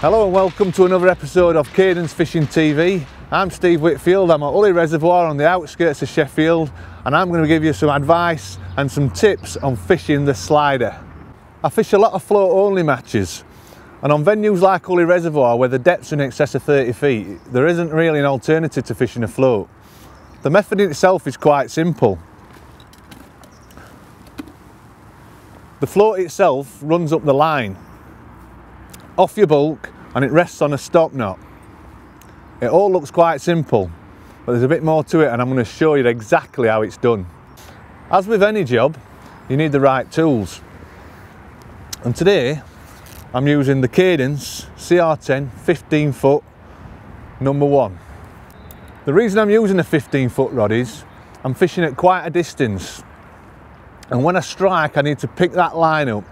Hello and welcome to another episode of Cadence Fishing TV. I'm Steve Whitfield, I'm at Ulley Reservoir on the outskirts of Sheffield and I'm going to give you some advice and some tips on fishing the slider. I fish a lot of float only matches and on venues like Ulley Reservoir where the depth's in excess of 30 feet there isn't really an alternative to fishing a float. The method in itself is quite simple. The float itself runs up the line off your bulk and it rests on a stop knot. It all looks quite simple, but there's a bit more to it and I'm going to show you exactly how it's done. As with any job, you need the right tools. And today, I'm using the Cadence CR10 15 foot number one. The reason I'm using a 15 foot rod is I'm fishing at quite a distance. And when I strike, I need to pick that line up.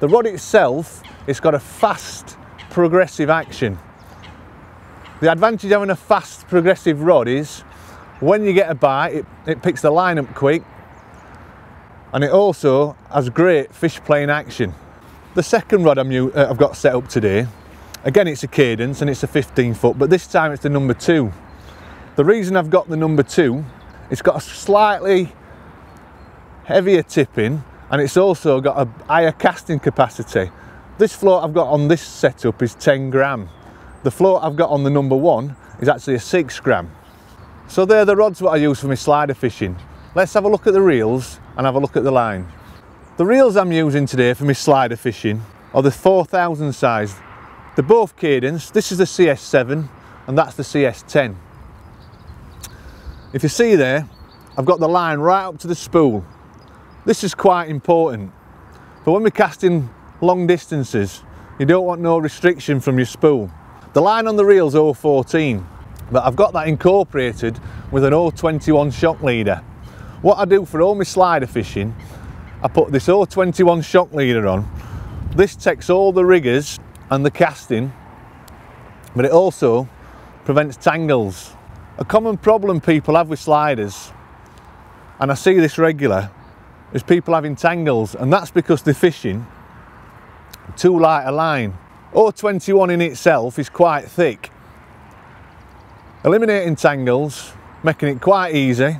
The rod itself it's got a fast progressive action. The advantage of having a fast progressive rod is when you get a bite, it, it picks the line up quick and it also has great fish plane action. The second rod I'm, uh, I've got set up today, again it's a cadence and it's a 15 foot, but this time it's the number two. The reason I've got the number two, it's got a slightly heavier tipping and it's also got a higher casting capacity. This float I've got on this setup is 10 gram. The float I've got on the number one is actually a six gram. So they're the rods what I use for my slider fishing. Let's have a look at the reels and have a look at the line. The reels I'm using today for my slider fishing are the 4000 size. They're both cadence. This is the CS7 and that's the CS10. If you see there, I've got the line right up to the spool. This is quite important. But when we're casting long distances, you don't want no restriction from your spool. The line on the reel's 014, but I've got that incorporated with an 021 shock leader. What I do for all my slider fishing, I put this 021 shock leader on. This takes all the riggers and the casting, but it also prevents tangles. A common problem people have with sliders, and I see this regular, is people having tangles, and that's because they're fishing too light a line. 021 in itself is quite thick. Eliminating tangles, making it quite easy.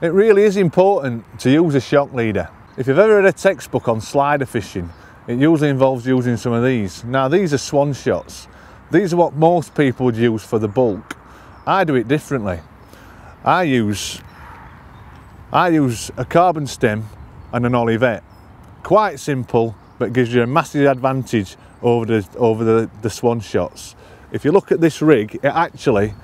It really is important to use a shock leader. If you've ever read a textbook on slider fishing, it usually involves using some of these. Now these are swan shots. These are what most people would use for the bulk. I do it differently. I use I use a carbon stem and an Olivet. Quite simple, but gives you a massive advantage over the over the, the swan shots. If you look at this rig, it actually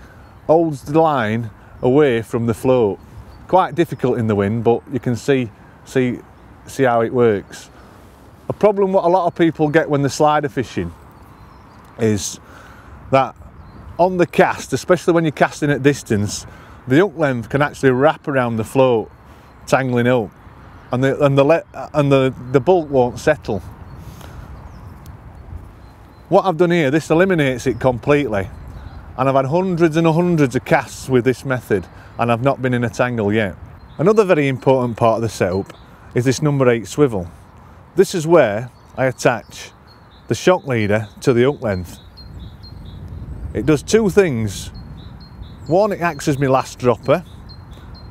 holds the line away from the float. Quite difficult in the wind, but you can see see see how it works. A problem what a lot of people get when they're slider fishing is that on the cast, especially when you're casting at distance, the hook length can actually wrap around the float, tangling up and the and the and the the bulk won't settle. What I've done here, this eliminates it completely, and I've had hundreds and hundreds of casts with this method, and I've not been in a tangle yet. Another very important part of the setup is this number eight swivel. This is where I attach the shock leader to the hook length. It does two things. One, it acts as my last dropper,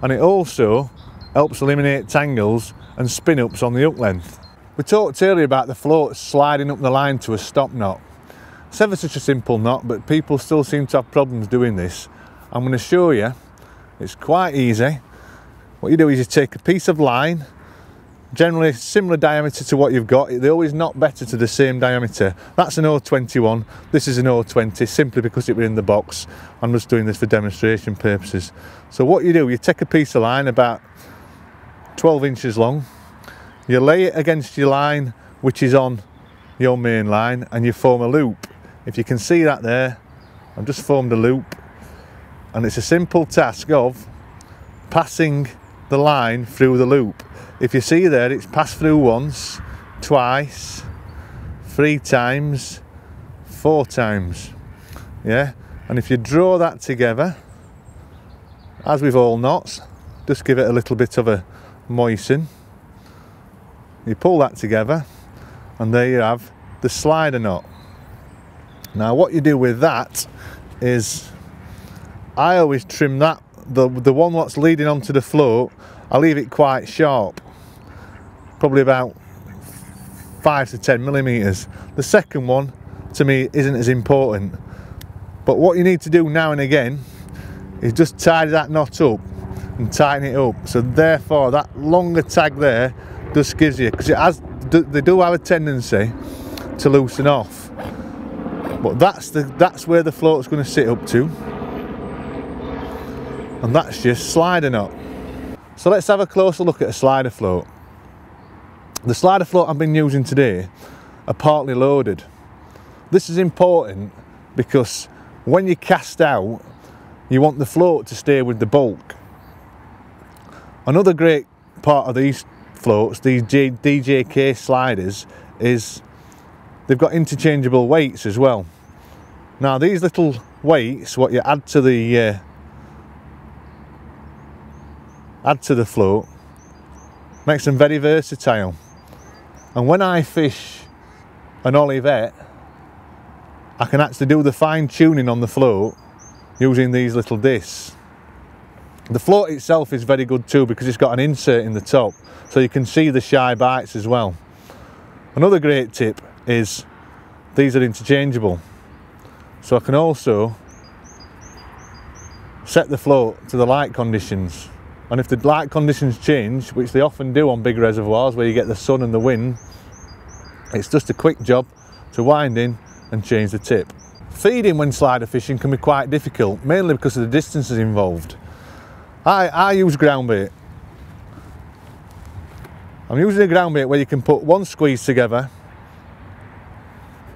and it also helps eliminate tangles and spin ups on the hook length. We talked earlier about the float sliding up the line to a stop knot. It's ever such a simple knot, but people still seem to have problems doing this. I'm going to show you, it's quite easy. What you do is you take a piece of line, generally similar diameter to what you've got. They always knot better to the same diameter. That's an 021, this is an 020, simply because it was in the box. I'm just doing this for demonstration purposes. So what you do, you take a piece of line about 12 inches long. You lay it against your line, which is on your main line, and you form a loop. If you can see that there, I've just formed a loop, and it's a simple task of passing the line through the loop. If you see there, it's passed through once, twice, three times, four times. Yeah, and if you draw that together, as with all knots, just give it a little bit of a moisten. You pull that together and there you have the slider knot. Now what you do with that is I always trim that, the, the one that's leading onto the float, I leave it quite sharp, probably about five to 10 millimeters. The second one to me isn't as important. But what you need to do now and again is just tidy that knot up and tighten it up. So therefore that longer tag there just gives you, because it has, they do have a tendency to loosen off. But that's the that's where the float's going to sit up to. And that's just slider knot. So let's have a closer look at a slider float. The slider float I've been using today are partly loaded. This is important because when you cast out, you want the float to stay with the bulk. Another great part of these floats, these DJK sliders, is they've got interchangeable weights as well. Now these little weights, what you add to the uh, add to the float, makes them very versatile. And when I fish an Olivet, I can actually do the fine tuning on the float using these little discs. The float itself is very good too because it's got an insert in the top so you can see the shy bites as well. Another great tip is these are interchangeable. So I can also set the float to the light conditions and if the light conditions change, which they often do on big reservoirs where you get the sun and the wind, it's just a quick job to wind in and change the tip. Feeding when slider fishing can be quite difficult, mainly because of the distances involved. I, I use ground bait. I'm using a ground bait where you can put one squeeze together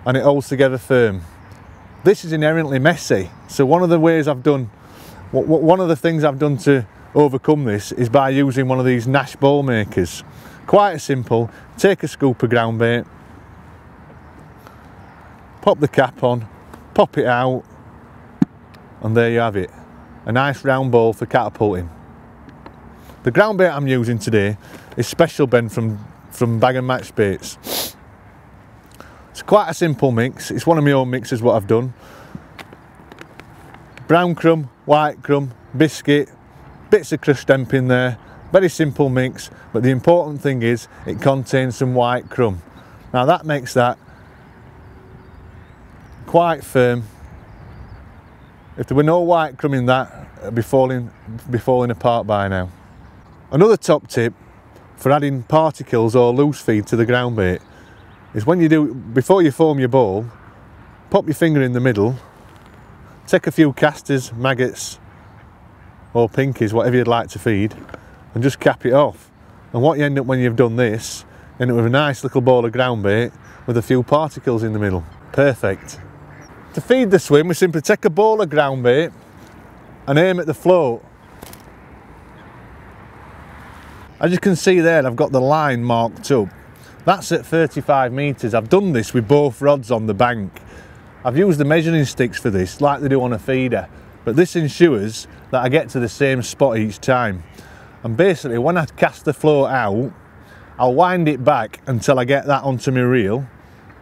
and it holds together firm. This is inherently messy, so one of the ways I've done, one of the things I've done to overcome this is by using one of these Nash ball makers. Quite simple, take a scoop of ground bait, pop the cap on, pop it out, and there you have it. A nice round ball for catapulting. The ground bait I'm using today is Special Bend from, from Bag'em Matchbaits. It's quite a simple mix, it's one of my own mixes what I've done. Brown crumb, white crumb, biscuit, bits of crushed hemp in there, very simple mix, but the important thing is it contains some white crumb. Now that makes that quite firm. If there were no white crumb in that, it'd be falling, be falling apart by now. Another top tip for adding particles or loose feed to the ground bait is when you do, before you form your ball, pop your finger in the middle, take a few casters, maggots, or pinkies, whatever you'd like to feed, and just cap it off. And what you end up when you've done this, end up with a nice little ball of ground bait with a few particles in the middle. Perfect. To feed the swim, we simply take a ball of ground bait and aim at the float. As you can see there, I've got the line marked up. That's at 35 metres. I've done this with both rods on the bank. I've used the measuring sticks for this, like they do on a feeder. But this ensures that I get to the same spot each time. And basically when I cast the float out, I'll wind it back until I get that onto my reel.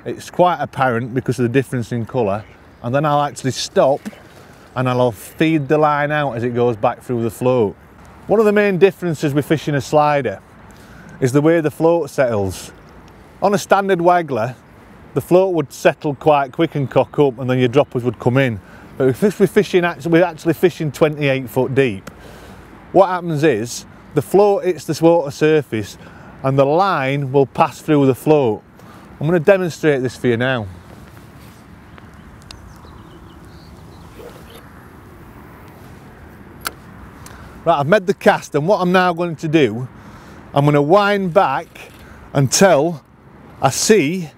It's quite apparent because of the difference in colour. And then I'll actually stop and I'll feed the line out as it goes back through the float. One of the main differences with fishing a slider is the way the float settles. On a standard waggler, the float would settle quite quick and cock up and then your droppers would come in. But if we're fishing, we're actually fishing 28 foot deep. What happens is the float hits the water surface and the line will pass through the float. I'm going to demonstrate this for you now. Right, I've made the cast and what I'm now going to do, I'm going to wind back until I see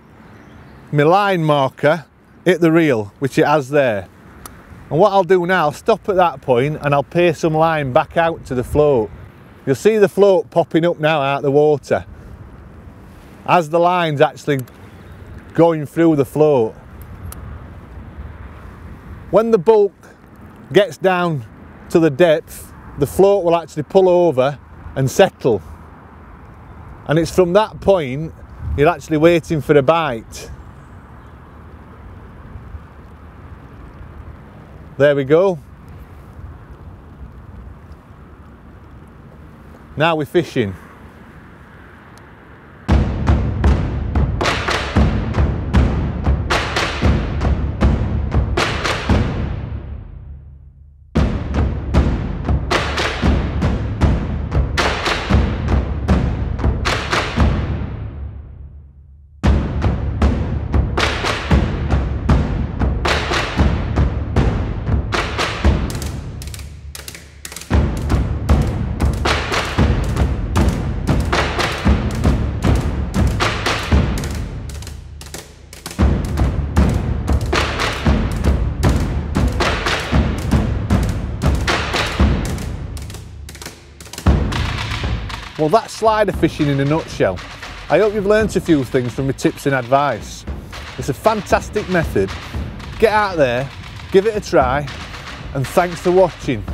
my line marker hit the reel, which it has there. And what I'll do now, I'll stop at that point and I'll pay some line back out to the float. You'll see the float popping up now out of the water as the line's actually going through the float. When the bulk gets down to the depth, the float will actually pull over and settle. And it's from that point you're actually waiting for a bite. There we go. Now we're fishing. Well, that's slider fishing in a nutshell. I hope you've learnt a few things from my tips and advice. It's a fantastic method. Get out there, give it a try, and thanks for watching.